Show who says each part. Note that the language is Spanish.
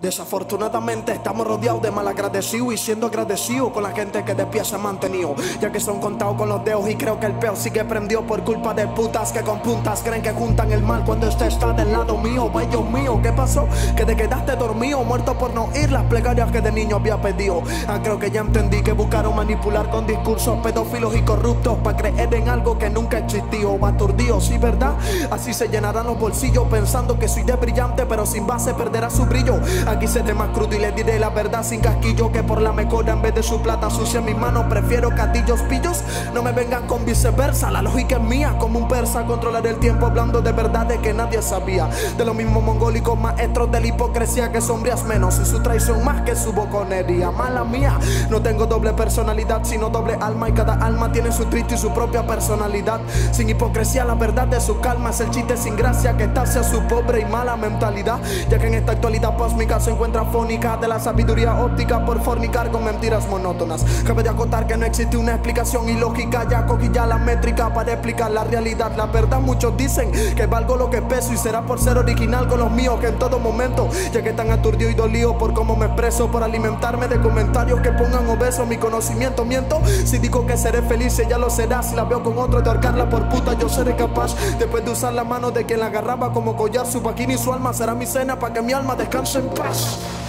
Speaker 1: Desafortunadamente estamos rodeados de malagradecidos y siendo agradecidos con la gente que de pie se ha mantenido. Ya que son contados con los dedos y creo que el peo sigue prendido por culpa de putas que con puntas creen que juntan el mal cuando este está del lado mío. Bello mío, ¿qué pasó? Que te quedaste dormido, muerto por no oír las plegarias que de niño había pedido. Ah, creo que ya entendí que buscaron manipular con discursos pedófilos y corruptos para creer en algo que nunca existió. Aturdido, sí, ¿verdad? Así se llenarán los bolsillos pensando que soy de brillante, pero sin base perderá su brillo. Aquí seré más crudo y le diré la verdad sin casquillo que por la mejora en vez de su plata sucia en mis manos prefiero catillos pillos. No me vengan con viceversa, la lógica es mía. Como un persa controlar el tiempo hablando de verdades que nadie sabía. De los mismos mongólicos maestros de la hipocresía que sombrías menos y su traición más que su boconería. Mala mía, no tengo doble personalidad sino doble alma y cada alma tiene su triste y su propia personalidad. Sin hipocresía la verdad de su calma es el chiste sin gracia que estarse a su pobre y mala mentalidad. Ya que en esta actualidad cósmica se encuentra fónica de la sabiduría óptica por fornicar con mentiras monótonas. Cabe de acotar que no existe una explicación ilógica, ya cogí ya la métrica para explicar la realidad. La verdad, muchos dicen que valgo lo que peso y será por ser original con los míos que en todo momento, ya que están aturdido y dolido por cómo me expreso, por alimentarme de comentarios que pongan obeso mi conocimiento. Miento si digo que seré feliz, ella lo será. Si la veo con otro, de ahorcarla por puta, yo seré capaz después de usar la mano de quien la agarraba como collar. Su paquín y su alma será mi cena para que mi alma descanse en paz. Deus.